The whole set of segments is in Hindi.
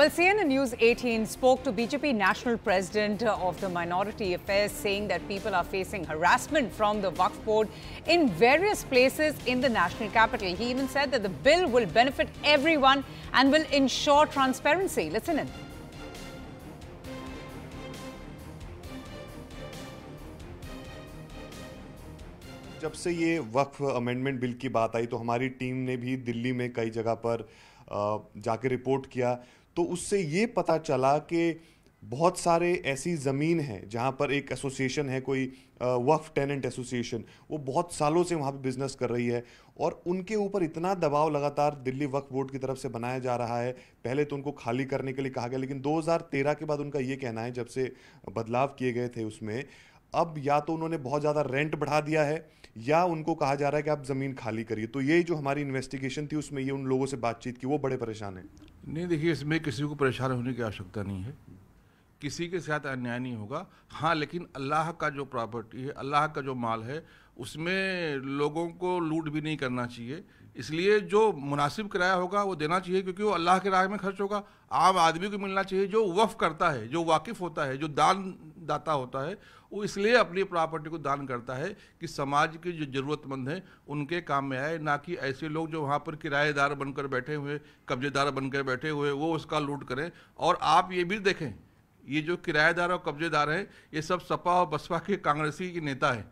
Well, CNN News 18 spoke to BJP National President of the Minority Affairs, saying that people are facing harassment from the Waqf Board in various places in the national capital. He even said that the bill will benefit everyone and will ensure transparency. Listen in. जब से ये वक्फ अमेंडमेंट बिल की बात आई तो हमारी टीम ने भी दिल्ली में कई जगह पर जाके रिपोर्ट किया तो उससे ये पता चला कि बहुत सारे ऐसी ज़मीन है जहाँ पर एक एसोसिएशन है, कोई वक्फ टेनेंट एसोसिएशन, वो बहुत सालों से वहाँ पे बिज़नेस कर रही है और उनके ऊपर इतना दबाव लगातार दिल्ली वक्फ बोर्ड की तरफ़ से बनाया जा रहा है। पहले तो उनको खाली करने के लिए कहा गया, लेकिन 2013 के बाद उनका ये कहना है जब से बदलाव किए गए थे उसमें अब या तो उन्होंने बहुत ज़्यादा रेंट बढ़ा दिया है, या उनको कहा जा रहा है कि आप ज़मीन खाली करिए। तो ये जो हमारी इन्वेस्टिगेशन थी, उसमें ये उन लोगों से बातचीत की, वो बड़े परेशान हैं। नहीं, देखिए, इसमें किसी को परेशान होने की आवश्यकता नहीं है। किसी के साथ अन्याय नहीं होगा। हाँ लेकिन अल्लाह का जो प्रॉपर्टी है, अल्लाह का जो माल है, उसमें लोगों को लूट भी नहीं करना चाहिए। इसलिए जो मुनासिब किराया होगा, वो देना चाहिए, क्योंकि वो अल्लाह के राह में खर्च होगा। आम आदमी को मिलना चाहिए जो वफ़ करता है, जो वाकिफ़ होता है, जो दान दाता होता है, वो इसलिए अपनी प्रॉपर्टी को दान करता है कि समाज के जो ज़रूरतमंद हैं, उनके काम में आए। ना कि ऐसे लोग जो वहाँ पर किराएदार बनकर बैठे हुए, कब्जेदार बनकर बैठे हुए, वो उसका लूट करें। और आप ये भी देखें ये जो किराएदार और कब्जेदार हैं, ये सब सपा और बसपा के कांग्रेसी के नेता हैं।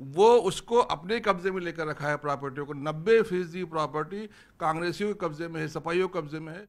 वो उसको अपने कब्जे में लेकर रखा है प्रॉपर्टियों को। नब्बे फ़ीसदी प्रॉपर्टी कांग्रेसियों के कब्जे में है, सपाइयों के कब्जे में है।